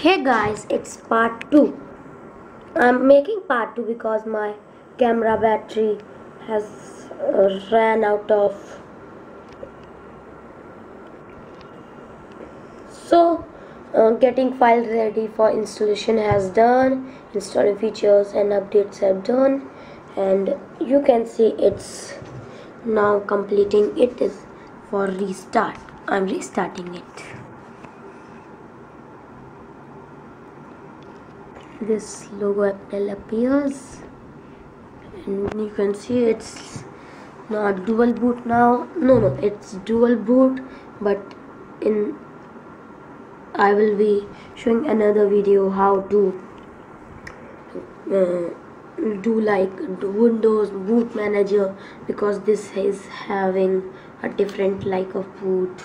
Hey guys, it's part 2. I'm making part 2 because my camera battery has uh, ran out of. So, uh, getting file ready for installation has done, installing features and updates have done, and you can see it's now completing it is for restart. I'm restarting it. This logo Apple appears. And you can see it's not dual boot now. No no it's dual boot but in I will be showing another video how to uh, do like Windows boot manager because this is having a different like of boot.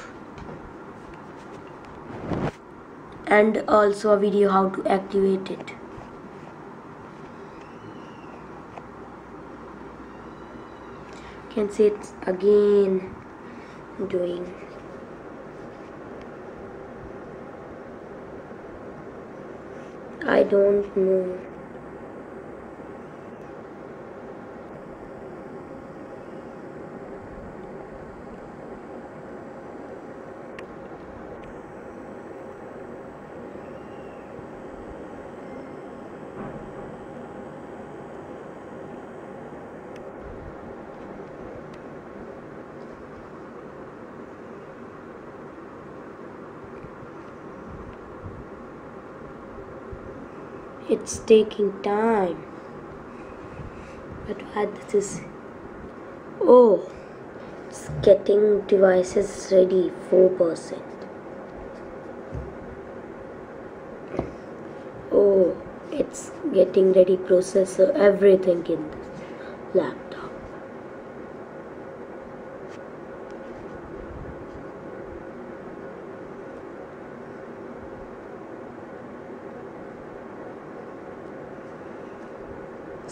And also a video how to activate it can see it's again doing. I don't know it's taking time. But why this is oh it's getting devices ready 4% oh it's getting ready processor everything in this laptop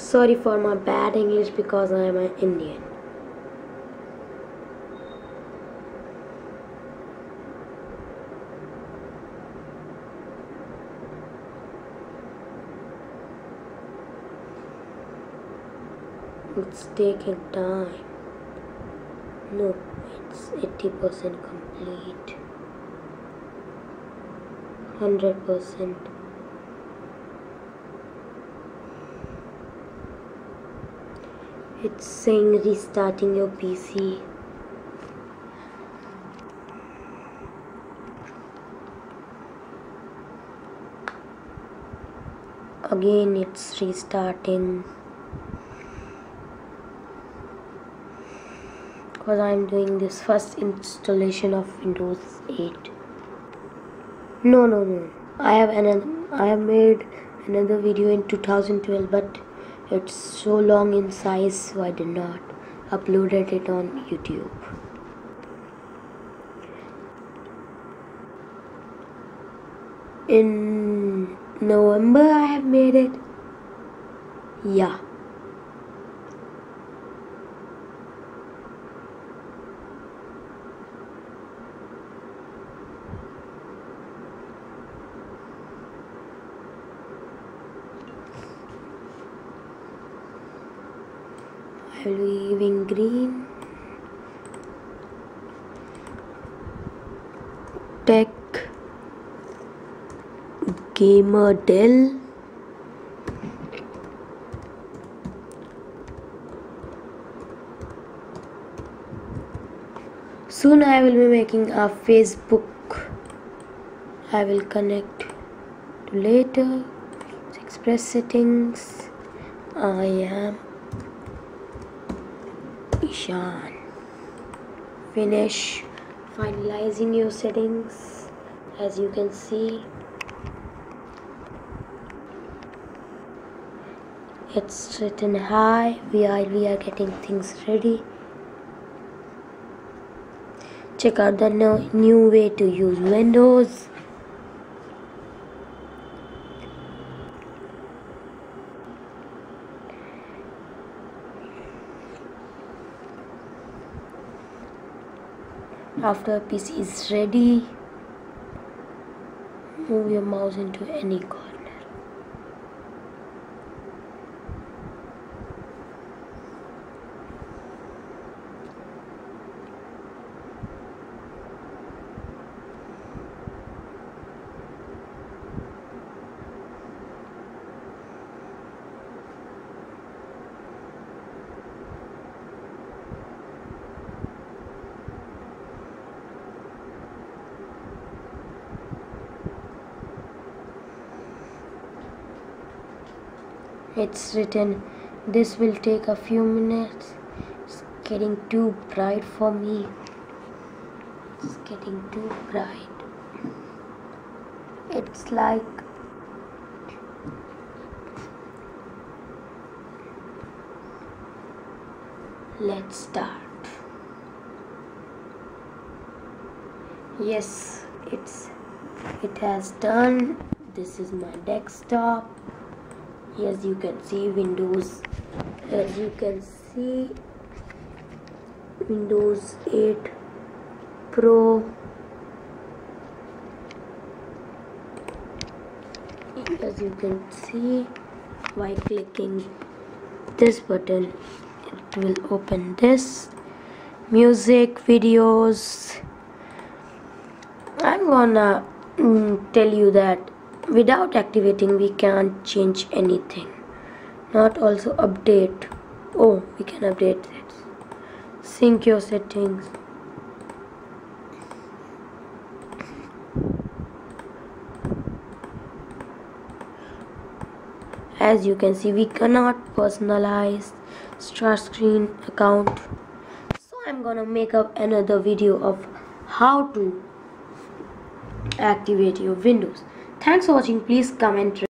Sorry for my bad English because I am an Indian. It's taking time. No, it's 80% complete. 100%. It's saying restarting your PC. Again, it's restarting. Because I'm doing this first installation of Windows 8. No, no, no. I have another. I have made another video in 2012, but it's so long in size so I did not uploaded it on YouTube. In November I have made it. Yeah. Giving green. Tech gamer dell. Soon I will be making a Facebook. I will connect to later. Express settings. I am Finish finalizing your settings as you can see. It's written hi, we are, we are getting things ready. Check out the new way to use Windows. After PC is ready move your mouse into any corner it's written this will take a few minutes. It's getting too bright for me. It's getting too bright. It's like let's start. Yes it's it has done. This is my desktop as you can see windows. As you can see windows 8 pro. As you can see by clicking this button it will open this music videos. I'm gonna mm, tell you that without activating we can't change anything. Not also update. Oh we can update it sync your settings. As you can see we cannot personalize start screen account. So I'm gonna make up another video of how to activate your windows Thanks for watching. Please comment.